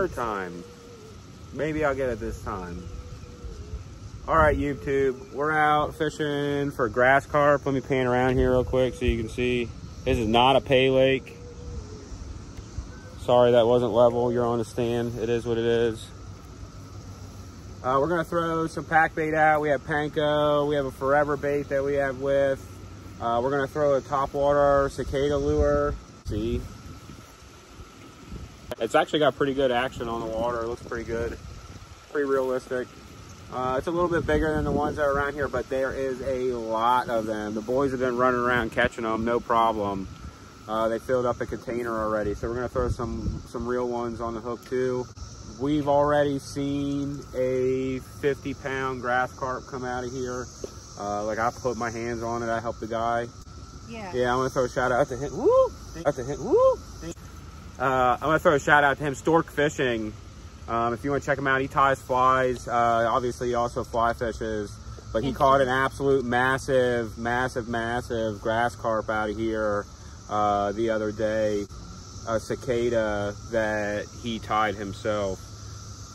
third time. Maybe I'll get it this time. All right, YouTube, we're out fishing for grass carp. Let me pan around here real quick so you can see. This is not a pay lake. Sorry that wasn't level. You're on a stand. It is what it is. Uh, we're gonna throw some pack bait out. We have panko. We have a forever bait that we have with. Uh, we're gonna throw a top water cicada lure. See, it's actually got pretty good action on the water. It looks pretty good, pretty realistic. Uh, it's a little bit bigger than the ones that are around here, but there is a lot of them. The boys have been running around catching them, no problem. Uh, they filled up a container already, so we're gonna throw some some real ones on the hook too. We've already seen a 50 pound grass carp come out of here. Uh, like I put my hands on it, I helped the guy. Yeah. Yeah, I'm gonna throw a shout out to him. Woo! Out to him. Woo! Uh, I'm gonna throw a shout out to him, Stork Fishing. Um, if you want to check him out, he ties flies. Uh, obviously, he also fly fishes. But he caught an absolute massive, massive, massive grass carp out of here uh, the other day. A cicada that he tied himself.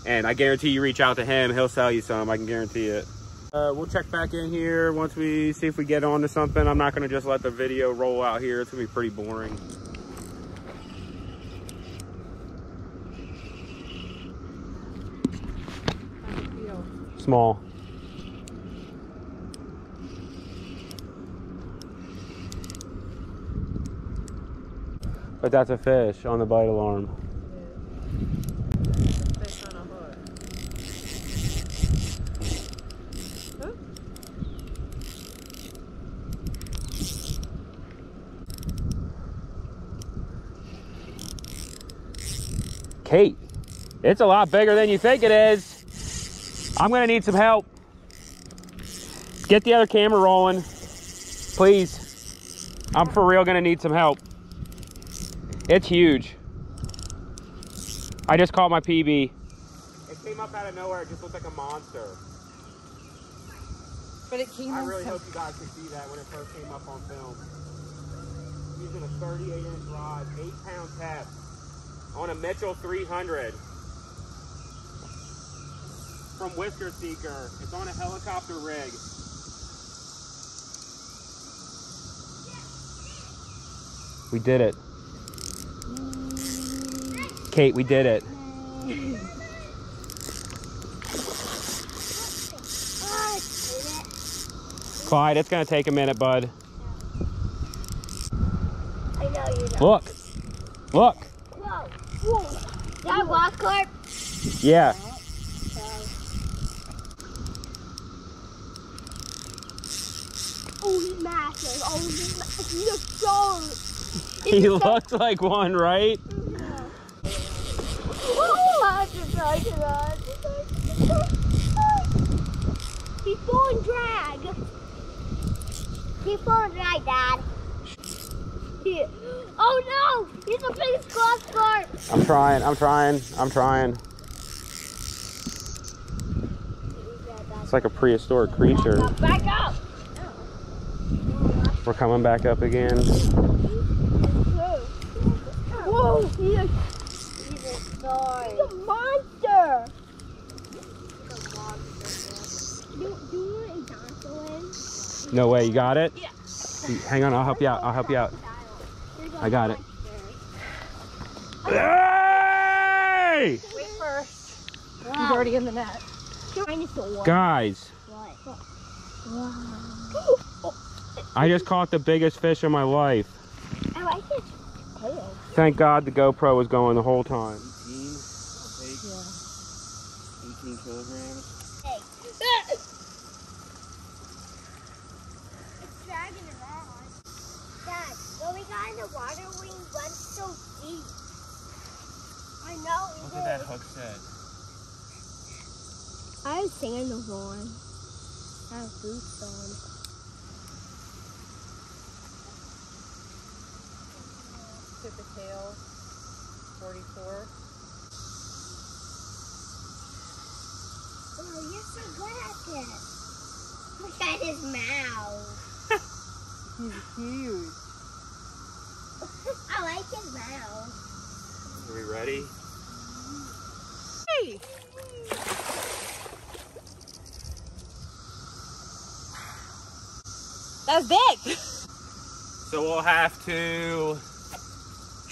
And I guarantee you reach out to him, he'll sell you some. I can guarantee it. Uh, we'll check back in here once we see if we get onto something. I'm not going to just let the video roll out here. It's to be pretty boring. Small. But that's a fish on the bite alarm. Fish on a hook. Huh? Kate, it's a lot bigger than you think it is. I'm gonna need some help. Get the other camera rolling, please. I'm for real gonna need some help. It's huge. I just caught my PB. It came up out of nowhere. It just looked like a monster. But it came I really so- hope you guys could see that when it first came up on film. Using a 38 inch rod, 8 pound test on a Mitchell 300 from Whisker Seeker. It's on a helicopter rig. We did it. Kate, we did it. Clyde, it's gonna take a minute, bud. I know you don't. Look, look. Whoa. Whoa. That rock carp? Yeah, Oh, he's massive. Oh, he's, ma- he's a he looked like one, right? Oh, that's right, that's He's pulling drag. He's pulling drag, Dad. Oh no! He's the biggest grass carp. I'm trying, I'm trying, I'm trying. It's like a prehistoric creature. Back up. We're coming back up again. Whoa! He's a, he's a. He's a monster. Do, do you want a dinosaur? No way, you got it? Yeah. Hang on, I'll help you out, I'll help you out. I got it. Hey! Wait first. He's already in the net. Guys, What? I just caught the biggest fish of my life. I like his tail. Thank God the GoPro was going the whole time. 18 kilograms. Hey. it's dragging it on. Dad, when we got in the water, we went so deep. I know. we Look at that hook set. I have sandals on. I have boots on. Tip of tail. 44. Oh, you're so good at this. Look at his mouth. He's huge. I like his mouth. Are we ready? Wee! That's big. So we'll have to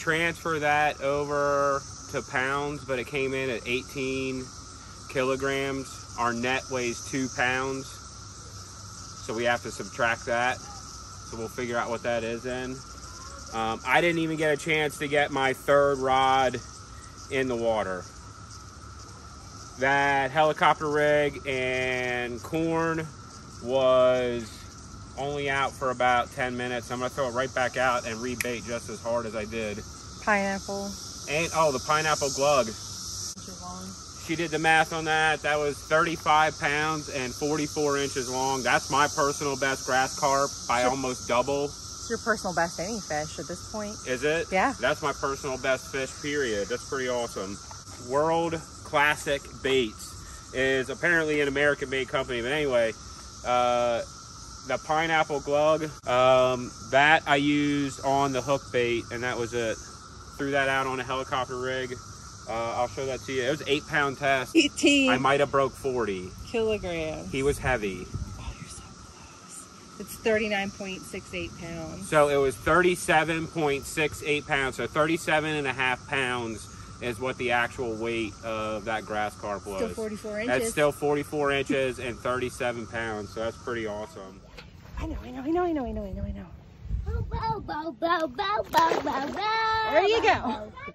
transfer that over to pounds, but it came in at 18 kilograms. Our net weighs two pounds. So we have to subtract that. So we'll figure out what that is then. Um, I didn't even get a chance to get my third rod in the water. That helicopter rig and corn was only out for about 10 minutes. I'm gonna throw it right back out and rebait just as hard as I did. Pineapple. And oh, the pineapple glug. She did the math on that. That was 35 pounds and 44 inches long. That's my personal best grass carp by almost double. It's your personal best any fish at this point. Is it? Yeah. That's my personal best fish, period. That's pretty awesome. World Classic Baits is apparently an American made company. But anyway, uh, the pineapple glug, um, that I used on the hook bait, and that was it. Threw that out on a helicopter rig. Uh, I'll show that to you. It was eight pound test. 18 I might have broke 40. kilograms. He was heavy. Oh, you're so close. It's 39.68 pounds. So it was 37.68 pounds. So 37 and a half pounds is what the actual weight of that grass carp was. Still 44 inches. That's still 44 inches and 37 pounds. So that's pretty awesome. I know, I know, I know, I know, I know, I know, I know. Bow, bow, bow, bow, bow, bow, bow, bow. There you go. bow, bow.